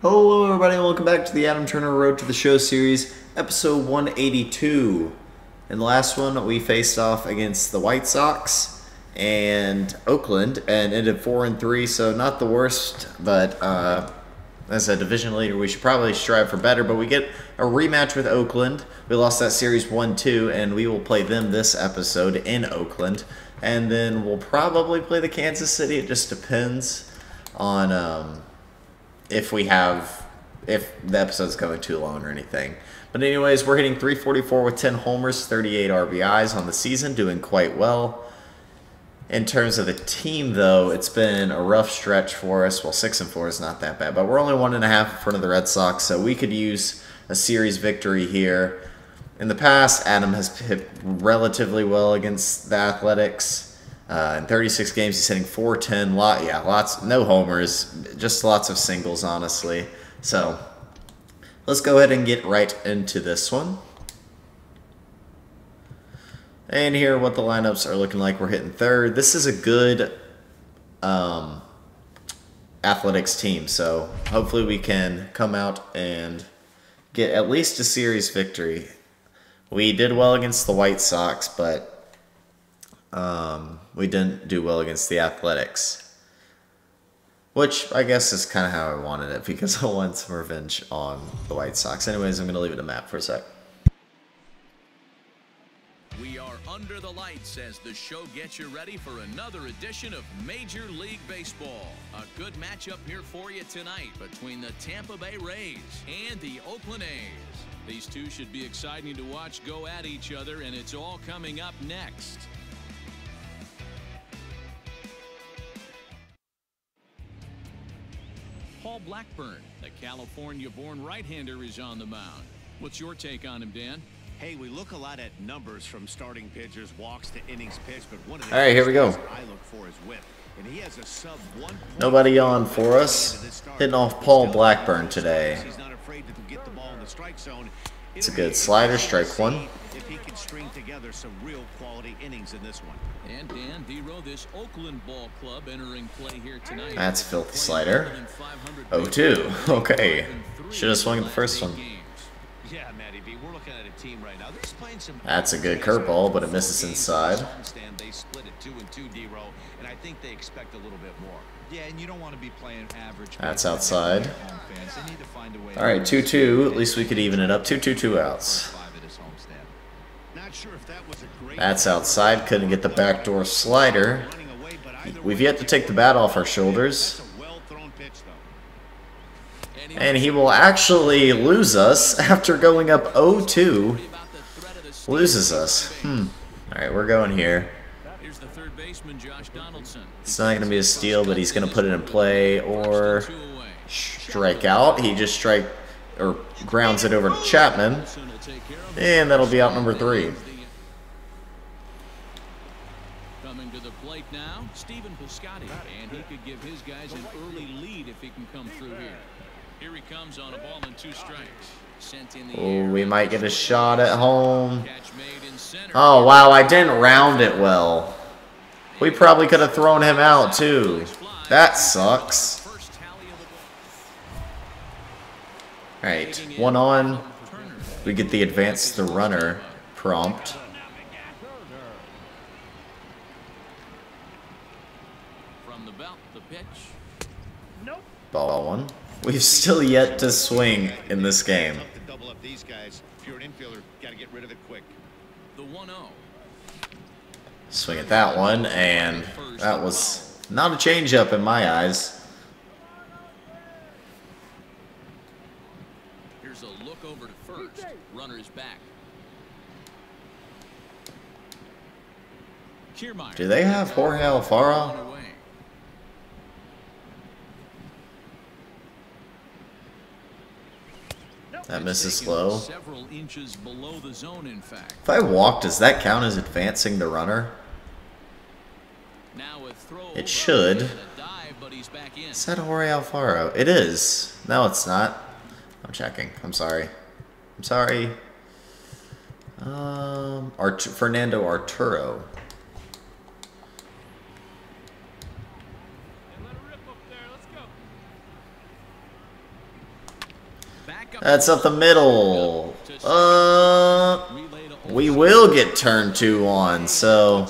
Hello, everybody, and welcome back to the Adam Turner Road to the Show series, episode 182. In the last one, we faced off against the White Sox and Oakland and ended 4 and 3, so not the worst, but uh, as a division leader, we should probably strive for better. But we get a rematch with Oakland. We lost that series 1 2, and we will play them this episode in Oakland. And then we'll probably play the Kansas City. It just depends on. Um, if we have if the episode's going too long or anything. But anyways, we're hitting 344 with 10 homers, 38 RBIs on the season, doing quite well. In terms of the team, though, it's been a rough stretch for us. Well, six and four is not that bad, but we're only one and a half in front of the Red Sox, so we could use a series victory here. In the past, Adam has hit relatively well against the Athletics. Uh, in 36 games, he's hitting 410. Lot, yeah, lots, no homers, just lots of singles, honestly. So let's go ahead and get right into this one. And here, what the lineups are looking like. We're hitting third. This is a good um, athletics team, so hopefully we can come out and get at least a series victory. We did well against the White Sox, but um, we didn't do well against the Athletics. Which I guess is kind of how I wanted it because I want some revenge on the White Sox. Anyways, I'm going to leave it a map for a sec. We are under the lights as the show gets you ready for another edition of Major League Baseball. A good matchup here for you tonight between the Tampa Bay Rays and the Oakland A's. These two should be exciting to watch go at each other, and it's all coming up next. Paul Blackburn, the California-born right-hander, is on the mound. What's your take on him, Dan? Hey, we look a lot at numbers from starting pitchers, walks to innings pitched, but one of the All right, here we go. I look for is whip. And he has a sub one Nobody on for us. Hitting off Paul Blackburn today. He's not afraid to get the ball in the strike zone. It's a good slider, strike one. If he can string together some real quality innings in this one. And Dan Dero, this Oakland ball club entering play here tonight. That's filthy slider. Oh, two. Okay. Should have swung at the first one. Yeah, Matty B, we're looking at a team right now. They're playing some That's a good curveball, but it misses inside. Stand, they split it two and two, D-row, and I think they expect a little bit more. Yeah, and you don't want to be playing average. That's outside. Home fans, they need to find a way All right, 2-2. At least we could even it up. 2-2, two outs. Five at his homestand. Not sure if that was a great That's outside. Couldn't get the backdoor slider. running away, but either We've yet to take the bat off our shoulders. That's a well-thrown pitch, though. And he will actually lose us after going up 0-2. Loses us. Hmm. Alright, we're going here. Here's the third baseman, Josh Donaldson. It's not going to be a steal, but he's going to put it in play or strike out. He just strike or grounds it over to Chapman. Soon will take care of And that'll be out number three. Coming to the plate now, Stephen Piscotty, and he could give his guys an early lead if he can come through here. Here he comes on a ball and two strikes. Sent in the Oh, we might get a shot at home. Catch made in center. Oh, wow, I didn't round it well. We probably could have thrown him out, too. That sucks. First tally of the ball. Alright, one on. We get the advance the runner prompt. From the belt, the pitch. Ball one. We've still yet to swing in this game. Tough to double up these guys. If you're an infielder, got to get rid of it quick. The oh. 1-0. Swing at that one, and that was not a changeup in my eyes. Here's a look over to first. Runner's back. Do they have Jorge Alfaro? That misses slow. Several inches below the zone, in fact. If I walk, does that count as advancing the runner? It should. Is that Jorge Alfaro? It is. No, it's not. I'm checking. I'm sorry. I'm sorry. Um, Art- Fernando Arturo. That's up the middle. Uh, we will get turn two on, so,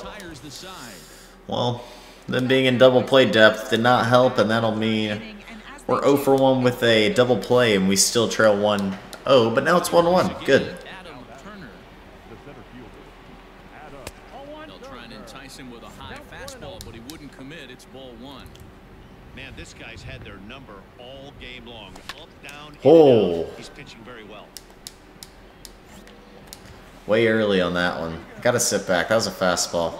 well, them being in double play depth did not help, and that'll mean we're 0 for 1 with a double play, and we still trail 1 0, but now it's 1 1. Good. Adam Turner. They'll try and entice him with a high fastball, but he wouldn't commit. It's ball one. Man, this guy's had their number all game long. Up, down, Oh. He's pitching very well. Way early on that one. Gotta sit back. That was a fastball.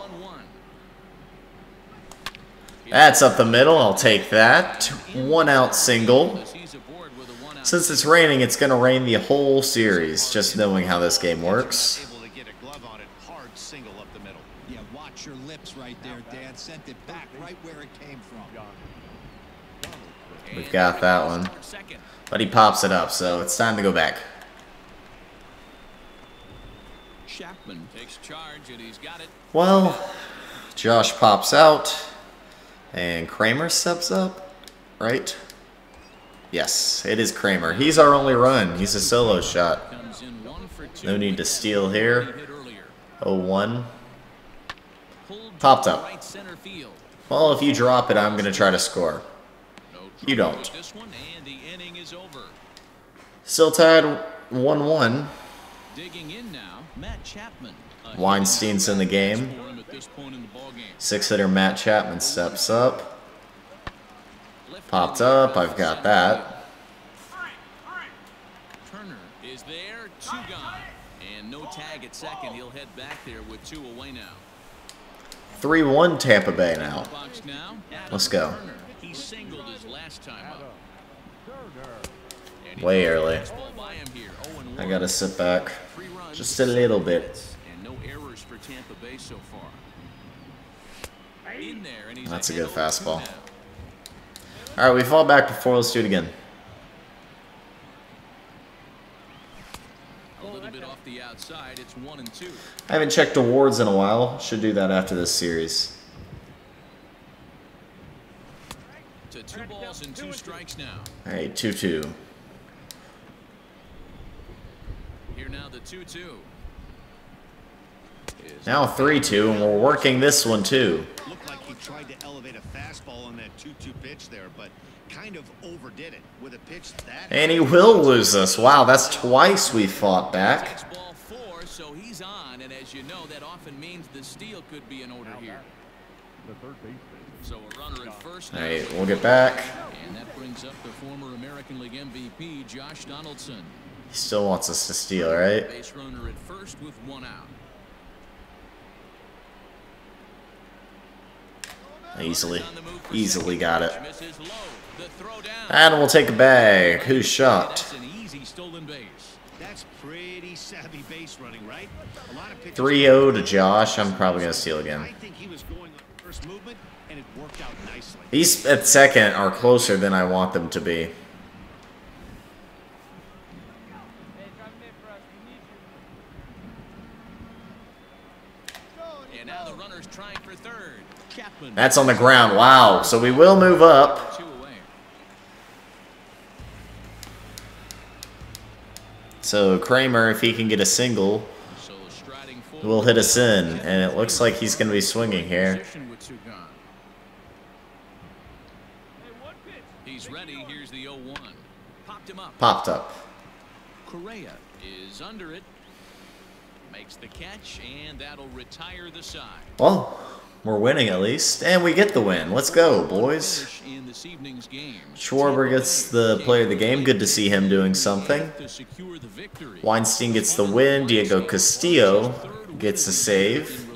That's up the middle. I'll take that. One out single. As he's aboard with a one-out Since it's raining, it's going to rain the whole series, just knowing how this game works. Able to get a glove on it. Hard single up the middle. Yeah, watch your lips right there, Dan. Sent it back right where it came from. We've got that one. But he pops it up, so it's time to go back. Chapman takes charge and he's got it. Well, Josh pops out, and Kramer steps up, right? Yes, it is Kramer. He's our only run. He's a solo shot. No need to steal here. Hit earlier. 0-1. Popped up. Well, if you drop it, I'm going to try to score. You don't. Still tied 1-1. Digging in now, Matt Chapman. A Weinstein's in the game. Six hitter Matt Chapman steps up. Popped up. I've got that. Turner is there, two gone. And no tag at second. He'll head back there with two away now. 3-1 Tampa Bay now. Box now. Adam Let's go. He singled his last time up. Way early. fastball by him here, 0-1. I got to sit back. Just a little bit. And no errors for Tampa Bay so far. In there, and he's That's a good fastball. All right, we fall back before. Let's do it again. A little bit off the outside. It's one and two. I haven't checked awards in a while. Should do that after this series. To two balls and two strikes now. All right, 2-2. Here now the two-two. Now 3-2, and we're working this one too. Fastball on that 2-2 pitch there, but kind of overdid it with a pitch that. And he will lose us. Wow, that's twice we fought back. Ball four, so he's on, and as you know, that often means the steal could be in order here. So a runner at first. All right, we'll get back. And that brings up the former American League MVP, Josh Donaldson. He still wants us to steal, right? Base runner at first with one out. Easily. On the move for Easily got it. Misses low. The throw down. And we'll take a bag. Who's shot? That's an easy stolen base. That's pretty savvy base running, right? A lot of pitchers- 3-0 to Josh. I'm probably going to steal again. think he was going on first movement, and it worked out nicely. These at second are closer than I want them to be. And now the runner's trying for third. Chapman. That's on the ground. Wow. So we will move up. So Kramer, if he can get a single, So striding forward. will hit us in. And it looks like he's going to be swinging here. Position with two gone. He's ready. Here's the 0-1. Popped him up. Popped up. Correa is under it. Makes the catch, and that'll retire the side. Well, we're winning at least. And we get the win. Let's go, boys. Schwarber gets the player of the game. Good to see him doing something. Weinstein gets the win. Diego Castillo gets a save.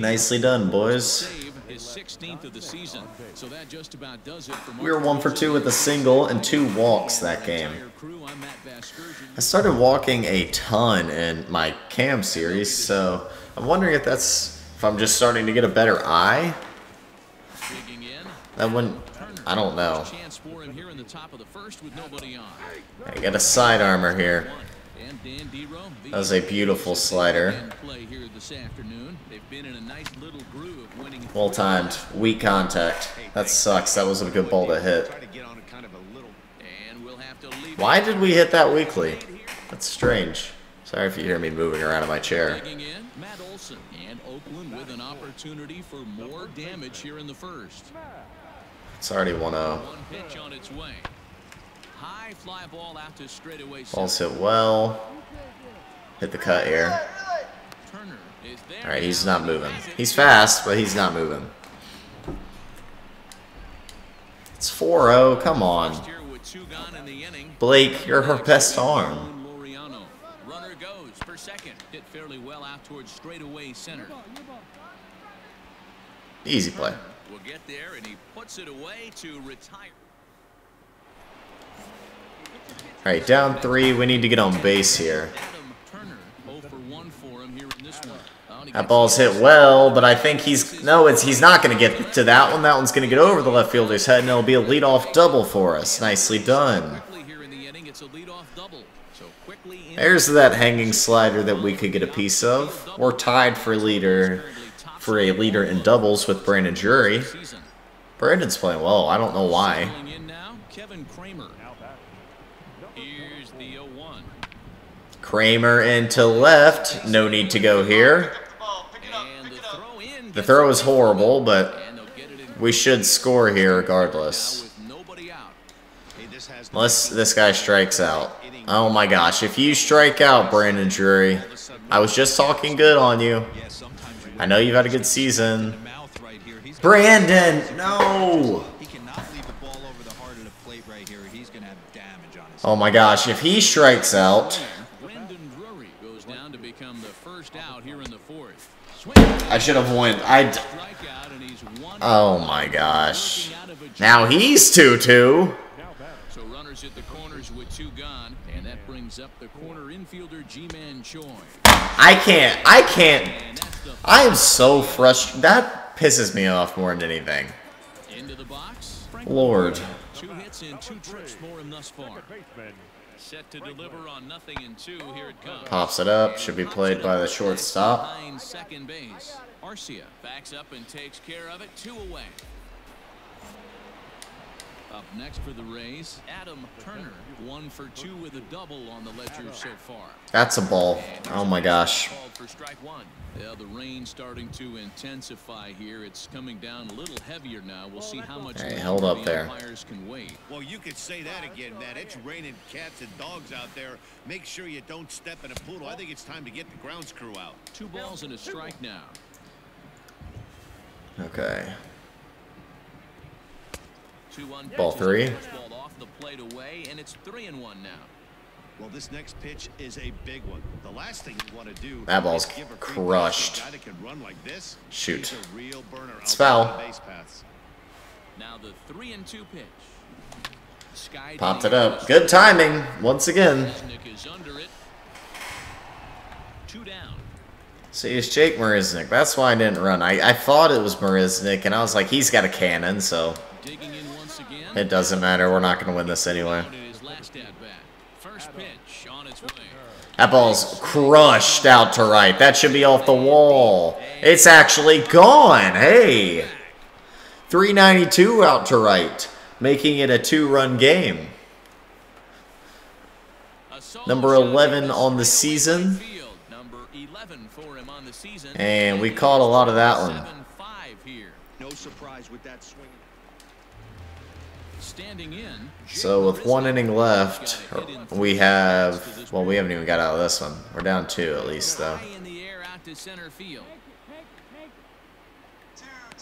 Nicely done, boys. save his 16th of the season. So that just about does it for We were one for two with a single and two walks that game. I started walking a ton in my cam series, so I'm wondering if that's if I'm just starting to get a better eye. That wouldn't. I don't know. Chance for him here in the top of the first with nobody on. I got a side armor here. And Dan Dero, the That was a beautiful slider. in play here this afternoon. They've been in a nice little groove, winning. Well timed. Weak contact. That sucks. That was a good ball to hit. Try to get on a kind of a little And we'll have to leave. Why did we hit that weakly? That's strange. Sorry if you hear me moving around in my chair. Digging in, Matt Olson and Oakland with an opportunity for more damage here in the first. It's already 1 0. One pitch on its way. High fly ball out to straightaway Balls hit well. Hit the cut here. Turner is there. Alright, he's not moving. He's fast, but he's not moving. It's 4 0. Come on. First here with two gone in the inning. Blake, you're her best arm. Second. Hit fairly well out towards straightaway center. Easy play. We'll get there and he puts it away to retire. Alright, down 3. We need to get on base here. Adam Turner 0 for 1 for him here in this one. Oh, and he That ball's hit well, but I think he's no, it's he's not going to get to that one. That one's going to get over the left fielder's head, and it'll be a leadoff double for us. Nicely done. Quickly here in the inning, it's a leadoff double. So quickly in There's that hanging slider that we could get a piece of. We're tied for leader for a leader in doubles with Brandon Drury. Brandon's playing well. I don't know why. Calling in now, Kevin Kramer. Here's the 0-1. Kramer into left. No need to go here. The throw in. The gets throw is horrible, but And they'll get it in we should score here regardless. with nobody out. Hey, this has to Unless this guy strikes out. Oh my gosh, if you strike out, Brandon Drury, I was just talking good on you. I know you've had a good season. Brandon, no! Oh my gosh, if he strikes out. I should have went. I... Oh my gosh. Now he's 2 2. So runners at the corners with two gone, brings up the corner infielder Ji-Man Choi. I can't. I can't. And that's the I am so frustrated. That pisses me off more than anything. into the box. Lord. Two hits and two trips for him thus far. Set to deliver on nothing in two. Here it comes. Pops it up. Should be played by the shortstop. Second base. Arcia backs up and takes care of it. Two away. Up next for the Rays, Adam Turner. One for two with a double on the ledger so far. That's a ball. Oh my gosh. For strike one. Yeah, the rain starting to intensify here. It's coming down a little heavier now. We'll see how much Hey, longer hold up the there. can wait. Well, you could say that again, Matt. It's raining cats and dogs out there. Make sure you don't step in a poodle. I think it's time to get the grounds crew out. Two balls and a strike now. Okay. Two one. Ball pitches. three. Fastball off the plate away, and it's three and one now. Well, this next pitch is a big one. The last thing you want to do That ball's is give a free pass crushed. a guy that can run like this. Shoot. He's a real burner It's out there on foul. base paths. Now the three and two pitch. Sky Popped it up. Good timing. Once again. Is under it. Two down. See, it's Jake Marisnick. That's why I didn't run. I, I thought it was Marisnick, and I was like, he's got a cannon, so it doesn't matter. We're not going to win this anyway. Out in his last at bat. First pitch on its way. That ball's crushed out to right. That should be off the wall. It's actually gone. Hey. 392 out to right, making it a two-run game. Number 11 on the season. field. Number 11 for him on the season. And we caught a lot of that one. So with one inning left, we have, well, we haven't even got out of this one. We're down two at least, though. In the air out to center field.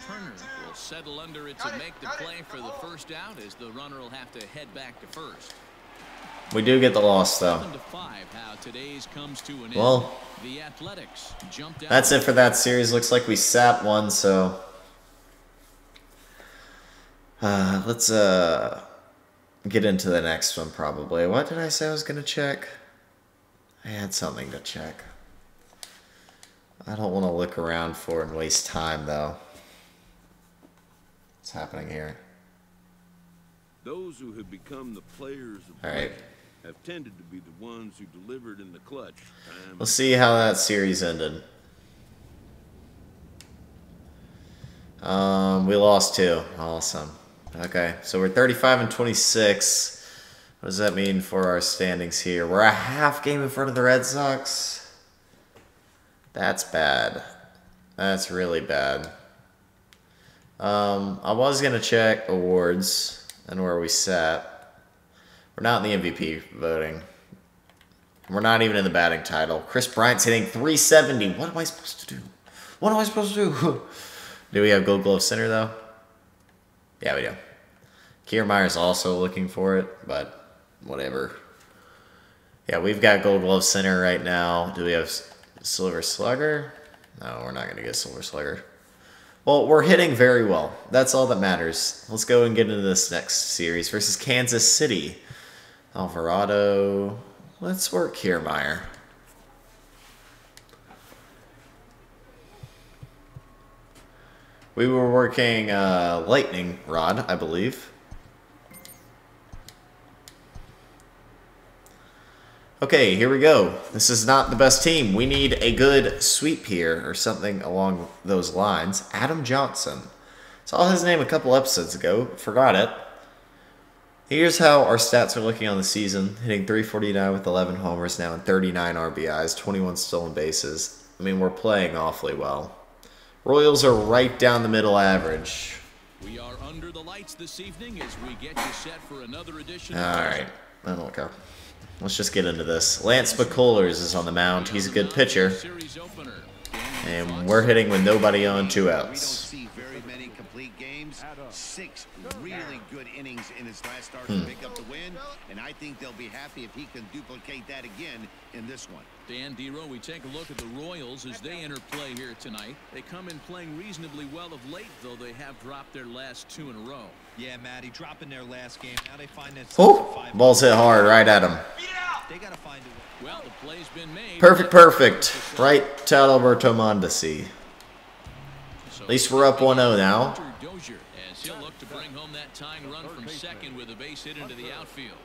Turner will settle under it to make the play for the first out as the runner will have to head back to first. We do get the loss, though. Seven to five, how today's comes to an end. Well, the Athletics jumped out. That's it for that series. Looks like we sat one, so uh, let's uh get into the next one. Probably. What did I say I was gonna check? I had something to check. I don't want to look around for and waste time, though. What's happening here? Those who have become the players of All right. have tended to be the ones who delivered in the clutch. Time Let's see how that series ended. Um, we lost two. Awesome. Okay, so we're 35 and 26. What does that mean for our standings here? We're a half game in front of the Red Sox. That's bad. That's really bad. Um, I was gonna check awards and where we sat. We're not in the MVP voting. We're not even in the batting title. Kris Bryant's hitting 370. What am I supposed to do? What am I supposed to do? do we have Gold Glove Center though? Yeah, we do. Kiermaier's also looking for it, but whatever. Yeah, we've got Gold Glove Center right now. Do we have Silver Slugger? No, we're not going to get Silver Slugger. Well, we're hitting very well. That's all that matters. Let's go and get into this next series versus Kansas City. Alvarado. Let's work Kiermaier. We were working uh, Lightning Rod, I believe. Okay, here we go. This is not the best team. We need a good sweep here or something along those lines. Adam Johnson. Saw his name a couple episodes ago. Forgot it. Here's how our stats are looking on the season. Hitting 349 with 11 homers now and 39 RBIs, 21 stolen bases. I mean, we're playing awfully well. Royals are right down the middle average. We are under the lights this evening as we get you set for another edition. All right. I don't care. Let's just get into this. Lance McCullers is on the mound. He's a good pitcher. And we're hitting with nobody on two outs. see very many complete games. Six really good innings in his last start Hmm. to pick up the win, and I think they'll be happy if he can duplicate that again in this one. Dan Dero, we take a look at the Royals as they enter play here tonight. They come in playing reasonably well of late, though they have dropped their last two in a row. Yeah, Matty, dropping their last game. Now they find that Oh, balls hit hard right at him. They got to find a way. Well, the play's been made. Perfect, perfect. Right to Alberto Mondesi. So At least we're up 1-0 now. As he'll look to bring home that tying run from second with a base hit into the outfield.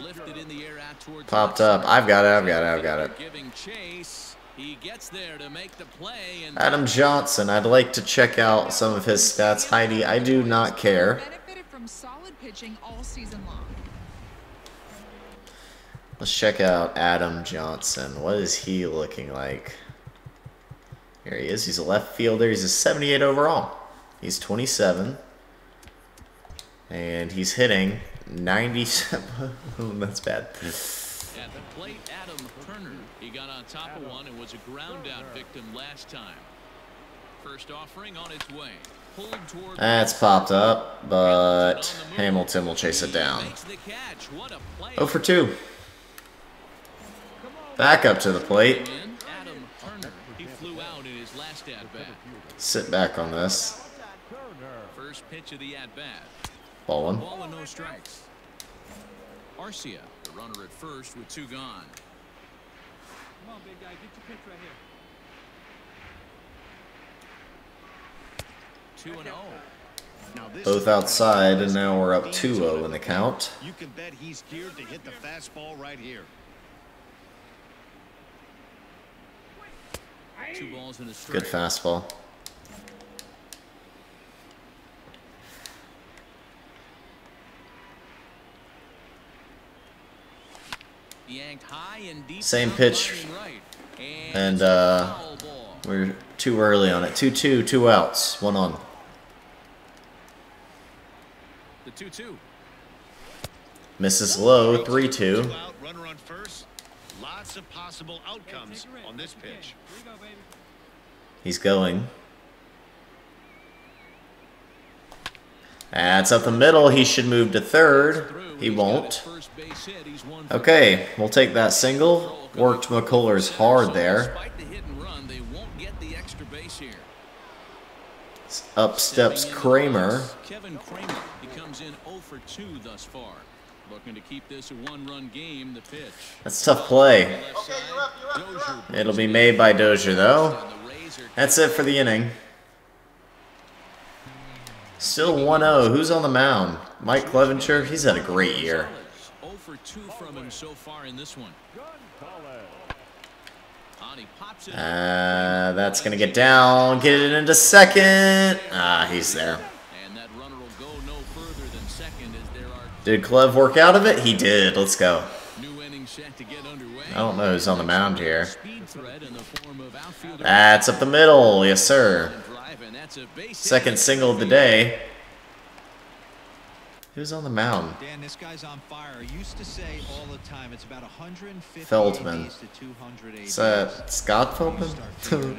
Lifted in the air out towards Popped up. I've got it, I've got it, I've got it. Giving chase. He gets there to make the play Adam Johnson. I'd like to check out some of his stats. Heidi, I do not care. Benefited from solid pitching all season long. Let's check out Adam Johnson. What is he looking like? Here he is. He's a left fielder. He's a 78 overall. He's 27. And he's hitting 97. oh, that's bad. At the plate, Adam Turner. He got on top of one and was a ground out victim last time. First offering on its way. That's popped up, but Hamilton will chase it down. Makes the catch. What a play. 0 for 2. Back up to the plate. In, Adam Turner. He flew out in his last at bat. Sit back on this. First pitch of the at bat. Ball one. Ball and no strikes. Arcia, the runner at first with two gone. Come on, big guy, get your pitch right here. Two and oh. Now, this is Both the kind of outside, and now we're up team 2 0 in the count. You can bet he's geared to hit the fastball right here. Two balls and a strike. Good fastball. Yanked high and deep Same pitch. right. And, And, uh. We're too early on it. 2 2, two outs, one on. The 2 2. Misses low, 3 2. Two out, runner on first. Lots of possible outcomes on this pitch. Here you go, baby. He's going. That's up the middle. He should move to third. He won't. Okay, we'll take that single. Worked McCullers hard there. Despite the hit and run, they won't get the extra base here. Up steps Kramer. Kevin Kramer. He comes in 0 for 2 thus far. Looking to keep this a one-run game. The pitch. That's tough play. Left side, Dozier It'll be made by Dozier though. and the Rays are That's it for the inning. Still 1-0. Who's on the mound? Mike Clevinger. He's had a great year. 0 for 2 from him so far in this one. On, he pops it. Uh, that's gonna get down. Get it into second. Ah, he's there. And that runner will go no further than second as There are Did Clev work out of it? He did. Let's go. new innings set to get underway. I don't know who's on the mound here. Speed threat in the form of outfielder That's up the middle. Yes, sir. drive, and that's a base hit. Second single of the day. Who's on the mound? Dan, this guy's on fire. Used to say all the time, it's about 150 Feldman. ABs to 200 Is that Scott Feldman?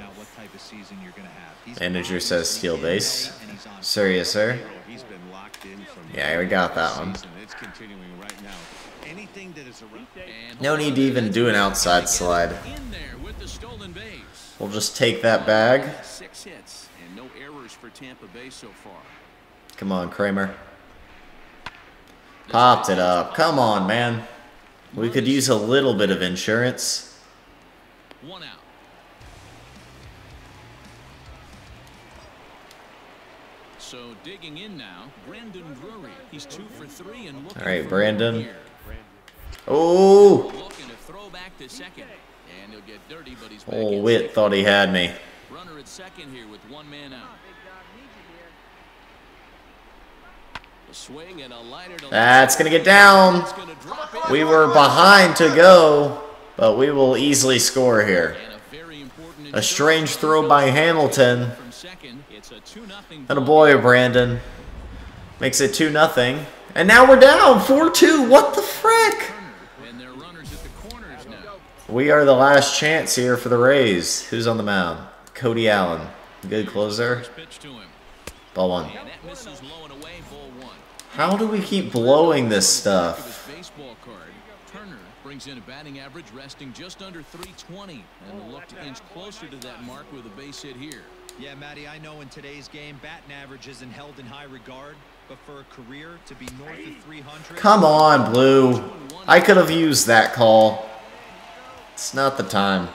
start figuring out what type of season you're gonna have. He's Manager says the steal base. and he's on Sir, yes, sir. He's been locked in from Yeah, we got that one. It's continuing right now. Anything that is around. No need to even do an outside slide. in there with the stolen base. We'll just take that bag. Six hits and no errors for Tampa Bay so far. Come on, Kramer. Popped it up. Come on, man. We could use a little bit of insurance. One out. Digging in now, Brandon Drury. He's two for three and looking All right, Brandon. more here. Oh, Looking to throw back to second, and he'll get dirty, but he's back old in Wit safe. thought he had me. Runner at second here with one man out. A swing and a liner to That's gonna get down. It's gonna drop in. We were behind to go, but we will easily score here. And a very important A strange throw by Hamilton. Second. It's a 2-0 And a boy, of Brandon. Makes it 2 nothing. And now we're down 4 2. What the frick? And their runners at the corners now. We are the last chance here for the Rays. Who's on the mound? Cody Allen. Good closer. First pitch to him. Ball one. And that misses low and away, ball one. How do we keep blowing this stuff? his baseball card. Turner brings in a batting average resting just under 320 and will look to inch closer to that mark with a base hit here. Yeah, Matty, I know in today's game, batting average isn't held in high regard, but for a career to be north of 300. Come on, Blue. I could have used that call. It's not the time.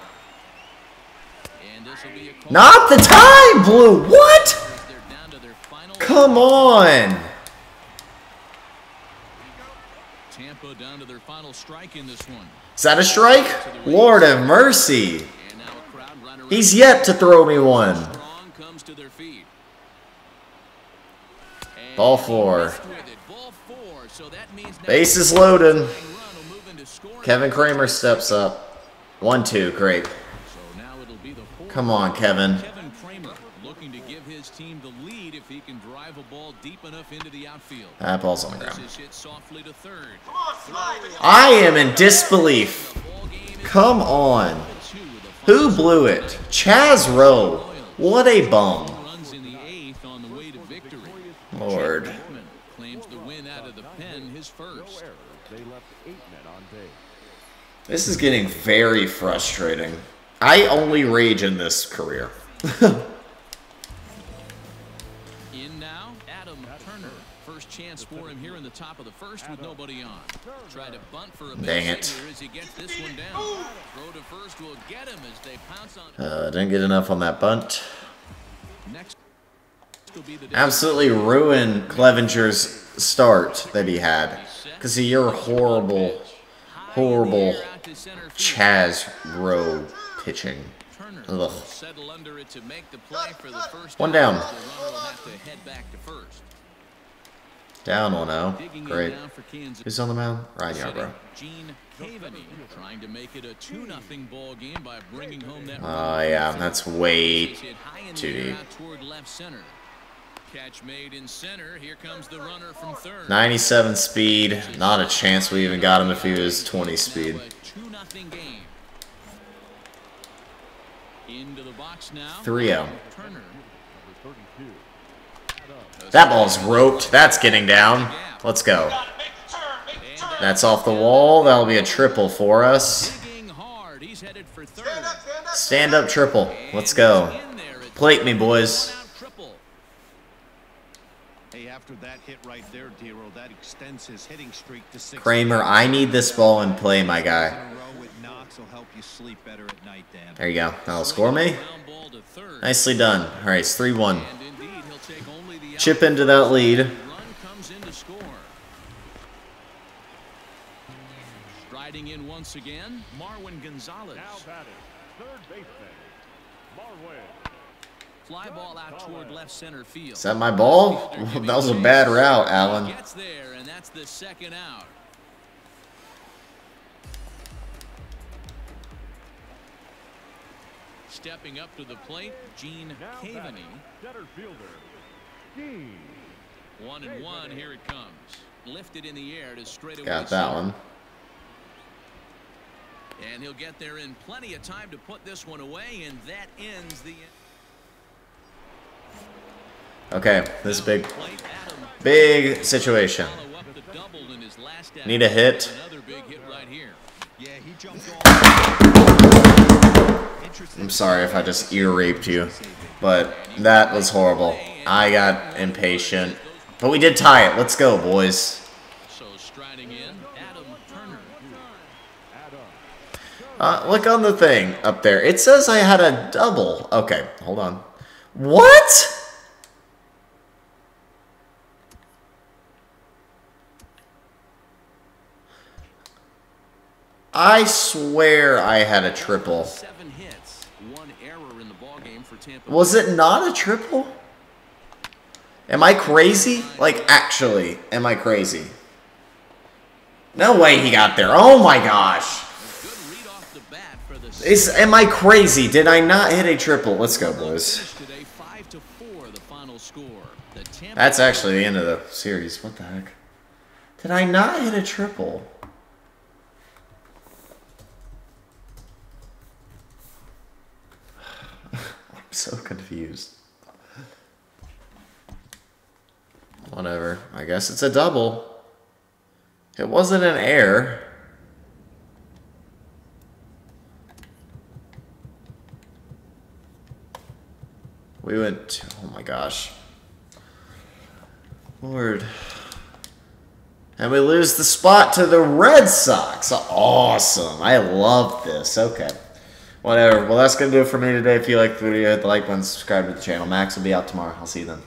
And this will be a call. Not the time, Blue. What? They're down to their final. Come on. Tampa down to their final strike in this one. Is that a strike? Lord have mercy. And now a crowd right around He's yet to throw me one. Strong comes to their feet. And Ball four. missed. Ball four. So that means Base is loaded. the run will move into scoring Kevin Kramer steps up. One, two. Great. So now it'll be the. Come on, Kevin. Kevin Kramer looking to give his team the lead if he can drive a ball deep enough into the outfield. That ball's on the ground. is hit softly to third. I am in disbelief. Ball game is Come on. two with a Who blew it? Chaz Roe. What a bum. runs in the eighth on the way to victory. Lord. Beckman claims the win out of the pen, his first. This is getting very frustrating. I only rage in this career. First chance for him here in the top of the first with nobody on. Try to bunt for a base Dang it. as he gets this one down. Throw to first will get him as they pounce on. Uh, didn't get enough on that bunt. Next will be the Absolutely ruined Clevinger's start that he had. Because of your horrible, horrible out to. Chaz Roe pitching. Ugh. will settle under to make the play first One down. The runner will have to head back to first. Down 1-0. Great. Who's on the mound? Ryan Yarbrough. Gene Haveney trying to make it a 2-0 ball game by bringing home that Oh, run. yeah, that's way He's hit high in the too deep. toward left center. Catch made in center. Here comes the runner from third. 97 speed. Not a chance we even got him if he was 20 speed. Now a 2-0 game. Into the box now. 3-0. Turner. That ball's roped. That's getting down. Let's go. That's off the wall. That'll be a triple for us. Stand up triple. Let's go. Plate me, boys. Kramer, I need this ball in play, my guy. There you go. That'll score me. Nicely done. All right, it's 3 1. And indeed, he'll take only the Chip into that lead. Run comes in to score. Striding in once again, Marwin Gonzalez. Fly ball out toward left center field. Is that my ball? that was a bad route, Alan. Gets there, and that's the second out. Stepping up to the plate, Gene Caveney. Center fielder. One and one, here it comes. Lifted in the air to straightaway. Got that center. one. And he'll get there in plenty of time to put this one away, and that ends the. Okay, this is big, big situation. follow up the double in his last at Need a hit. Another big hit right here. Yeah, he jumped off. Interesting. I'm sorry if I just ear raped you, but that was horrible. I got impatient. But we did tie it. Let's go, boys. So striding in, Adam Turner. Uh, look on the thing up there. It says I had a double. Okay, hold on. What? I swear I had a triple. Seven hits, one error in the ballgame for Tampa. Was it not a triple? Am I crazy? Like, actually, am I crazy? No way he got there. Oh my gosh. Is, am I crazy? Did I not hit a triple? Let's go, boys. That's actually the end of the series. What the heck? Did I not hit a triple? I'm so confused. Whatever. I guess it's a double. It wasn't an error. We went. Oh my gosh. Lord. And we lose the spot to the Red Sox. Awesome. I love this. Okay. Whatever. Well, that's going to do it for me today. If you like the video, hit the like button, subscribe to the channel. Max will be out tomorrow. I'll see you then.